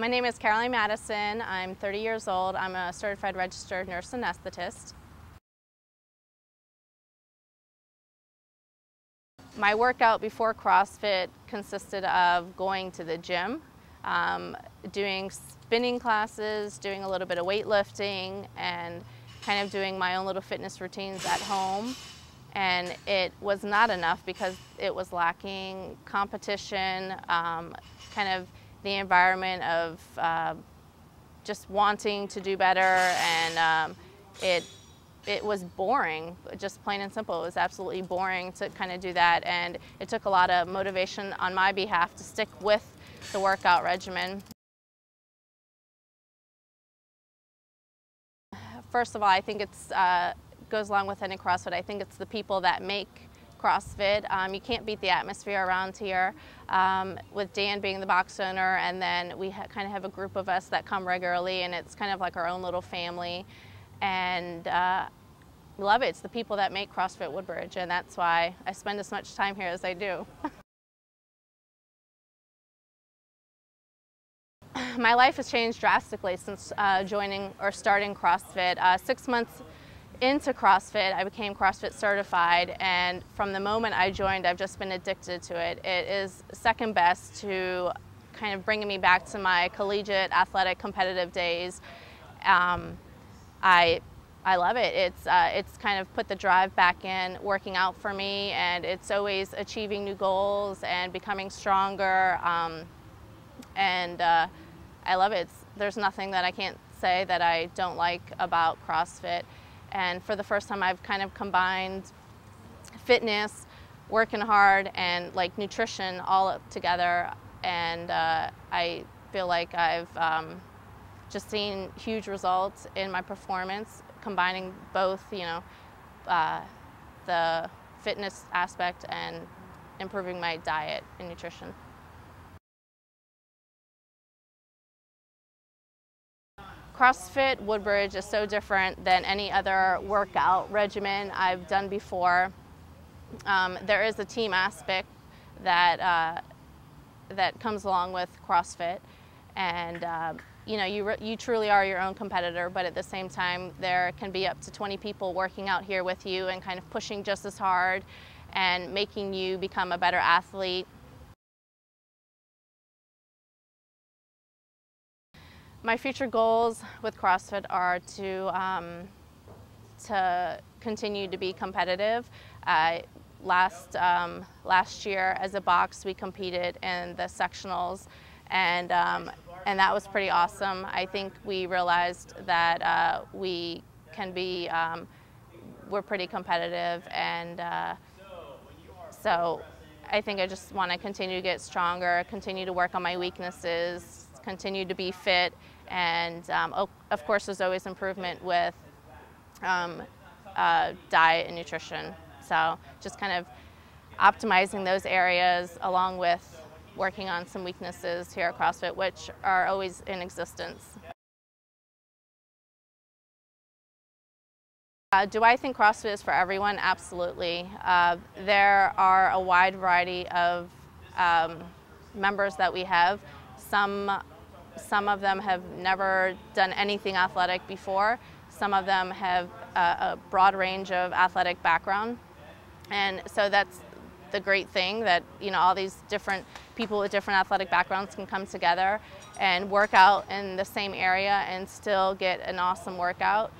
My name is Caroline Madison. I'm 30 years old. I'm a certified registered nurse anesthetist. My workout before CrossFit consisted of going to the gym, um, doing spinning classes, doing a little bit of weightlifting, and kind of doing my own little fitness routines at home. And it was not enough because it was lacking competition, um, kind of the environment of uh, just wanting to do better, and um, it it was boring, just plain and simple. It was absolutely boring to kind of do that, and it took a lot of motivation on my behalf to stick with the workout regimen. First of all, I think it uh, goes along with any CrossFit. I think it's the people that make CrossFit. Um, you can't beat the atmosphere around here. Um, with Dan being the box owner, and then we kind of have a group of us that come regularly, and it's kind of like our own little family. And uh, love it. It's the people that make CrossFit Woodbridge, and that's why I spend as much time here as I do. My life has changed drastically since uh, joining or starting CrossFit. Uh, six months into CrossFit, I became CrossFit certified, and from the moment I joined, I've just been addicted to it. It is second best to kind of bringing me back to my collegiate athletic competitive days. Um, I I love it. It's uh, it's kind of put the drive back in working out for me, and it's always achieving new goals and becoming stronger. Um, and uh, I love it. It's, there's nothing that I can't say that I don't like about CrossFit. And for the first time, I've kind of combined fitness, working hard, and like nutrition all together. And uh, I feel like I've um, just seen huge results in my performance, combining both, you know, uh, the fitness aspect and improving my diet and nutrition. CrossFit Woodbridge is so different than any other workout regimen I've done before. Um, there is a team aspect that uh, that comes along with CrossFit, and uh, you know you you truly are your own competitor. But at the same time, there can be up to 20 people working out here with you and kind of pushing just as hard and making you become a better athlete My future goals with CrossFit are to, um, to continue to be competitive. Uh, last, um, last year as a box we competed in the sectionals and, um, and that was pretty awesome. I think we realized that uh, we can be, um, we're pretty competitive and uh, so I think I just want to continue to get stronger, continue to work on my weaknesses, continue to be fit, and um, of course there's always improvement with um, uh, diet and nutrition. So just kind of optimizing those areas along with working on some weaknesses here at CrossFit, which are always in existence. Uh, do I think CrossFit is for everyone? Absolutely. Uh, there are a wide variety of um, members that we have. Some, some of them have never done anything athletic before. Some of them have a, a broad range of athletic background. And so that's the great thing that you know all these different people with different athletic backgrounds can come together and work out in the same area and still get an awesome workout.